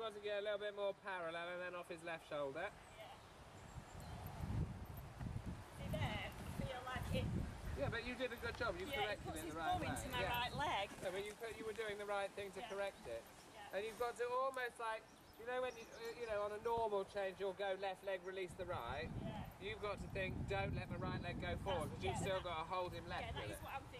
wants to get a little bit more parallel and then off his left shoulder. Yeah. See there? Feel like it. Yeah, but you did a good job. You Yeah, corrected it, it in the right way. into my yeah. right leg. Yeah, but you, you were doing the right thing to Yeah. correct it. Yeah. And you've got to almost like, you know, when you, you know, on a normal change, you'll go left leg, release the right. Yeah. You've got to think, don't let the right leg go forward because you've still got to hold him left Yeah, that is what I'm thinking.